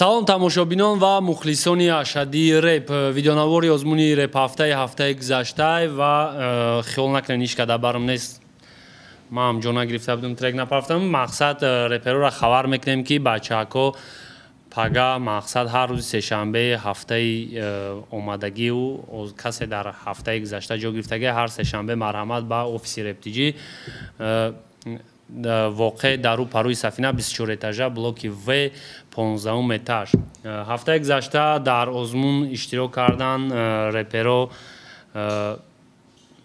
салом тамошобинон ва мухлисони ашадии реп видеонавори озмуни реп ҳафтаи ҳафтаи гузашта ва э, хиёл накунед иш када барм нест. Ма ҳамҷона гирифта будам трек напарафтам мақсад э, репероро хабар мекунем ки бачаҳако пага мақсад ҳар рӯзи сешанбе ҳафтаи э, омадагиу касе дар ҳафтаи гузашта ҷо гирифтаги ҳар сешанбе марҳамат ба офиси рептиҷӣ воқеъ дар рӯ парӯи сафина 24 этажа блоки в 15 этаж. Ҳафтаи гузашта дар озмун иштирок кардан реперо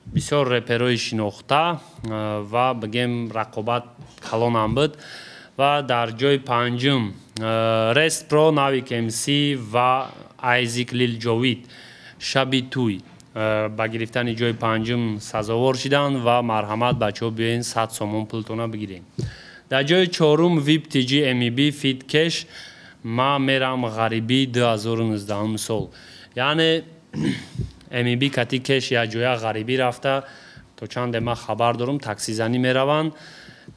бисёр реперои шинохта ва бигем рақобат калонам буд ва дар ҷои панҷум рест про навик мс ва айзик лилҷовид шаби туй Э, ба гирифтани ҷои панҷум сазовор шиданд ва марҳамат бачаҳо биёен сад сомон пултона бигирем. Дар ҷои чорум tg mb fit cash ма мерам ғарибӣ 2019 сол. Яъне mb кати кеш якҷоя ғарибӣ рафта то чанде ма хабар дорам таксизанӣ мераванд.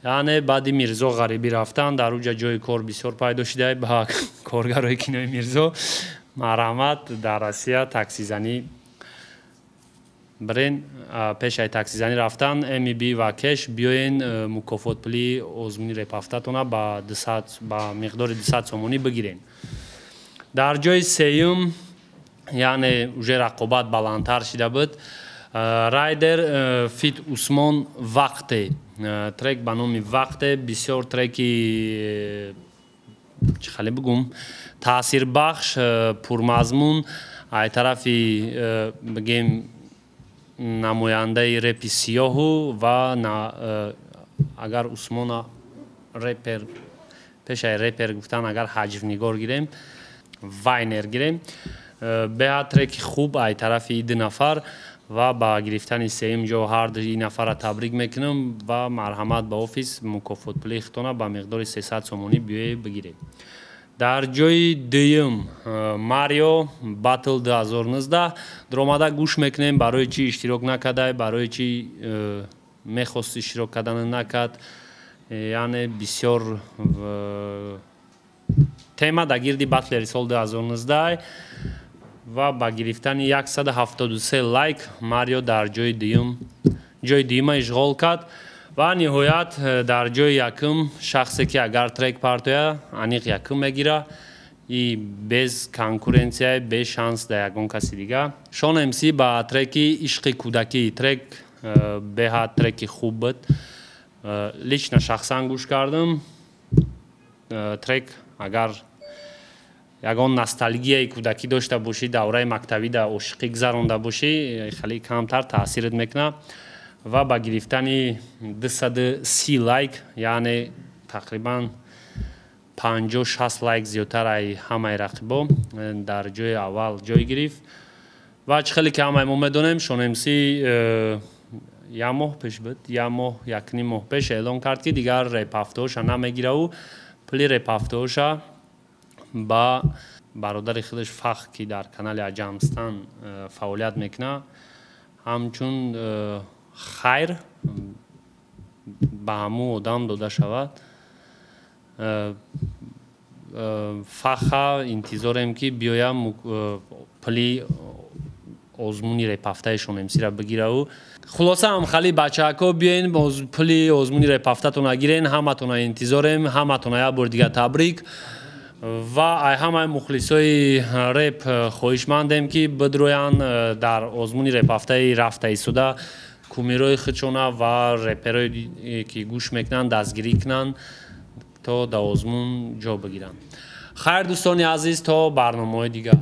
Яъне баъди мирзо ғарибӣ рафтан дар уҷа ҷои кор бисёр пайдо шида ба коргарои кинои мирзо. Марҳамат дар россия таксизанӣ бирен пешаи таксизанӣ рафтан миб ва кеш биёен э, мукофотпули озмуни репафтатона ба ба миқдори дусад сомонӣ бигирен. Дар ҷои сеюм яъне уже рақобат баландтар шида буд э, райдер э, фит усмон вақте. Трек ба номи вақте бисёр треки чӣ хале бигум? Таъсирбахш пурмазмун. Ай тарафи бигем намояндаи репи сиёҳу ва э, агар усмона репер пешаи репер гуфтан агар ҳаҷвнигор гирем вайнер гирем э, беҳа треки хуб ай тарафи иди нафар ва ба гирифтани сеюм ҷо ҳар ду нафара табрик мекунам ва марҳамат ба офис мукофотпулии хитона ба миқдори 300 сомонӣ биёе бигирем дар ҷои дуюм э, марио батл 2019 дуромада гӯш мекунем барои чӣ иштирок накардай барои чӣ э, мехост иштирок кардана накард. Э, яъне бисёр тема дар гирди батлери соли 2019 ва ба гирифтани 173 лайк марио дар ҷои дуюм ҷои дуюма ишғол кард ва ниҳоят э, дар ҷои якум шахсе ки агар трек партоя аниқ якум мегира и без конкуренсия без шанс да ягон каси дига. Шон мс ба треки ишқи кӯдакӣ трек э, беҳад треки хуб буд. Э, лично шахсан гӯш кардам. Трек агар ягон носталгияи кӯдакӣ дошта бошӣ давраи мактабӣ да ошиқӣ гузаронда бошӣ хеле камтар таъсират мекунад ва ба гирифтани 230 лайк яъне тақрибан 56 лайк зиёдтар ай ҳамаи рақибо э, дар ҷои аввал ҷой гирифт. Ва чӣ хеле ки ҳамаи мо медонем? Шонемси э, як моҳ пеш буд як моҳ якним моҳ пеш эълон кард ки дигар репафтоша намегираву пули репафтоша ба бародари худаш фах ки дар канали аҷамстан э, фаъолият мекунад. Ҳамчун хайр ба ҳамун одам дода шавад. Э, э, фаха интизорем ки биёям э, пули озмуни репафтаешон мсира бигираву хулоса ҳамхали бачаҳако биёен пули озмуни репафтатона гирен ҳаматона интизорем ҳаматона як бори дига табрик. Ва ай ҳамаи мухлисои реп хоҳишмандем ки бидроянд дар озмуни репафтаи рафта истода кумирои худшона ва реперое ки гӯш мекунанд дастгирӣ кунанд то дар озмун ҷо бигиранд хайр дӯстони азиз то барномаҳои дигар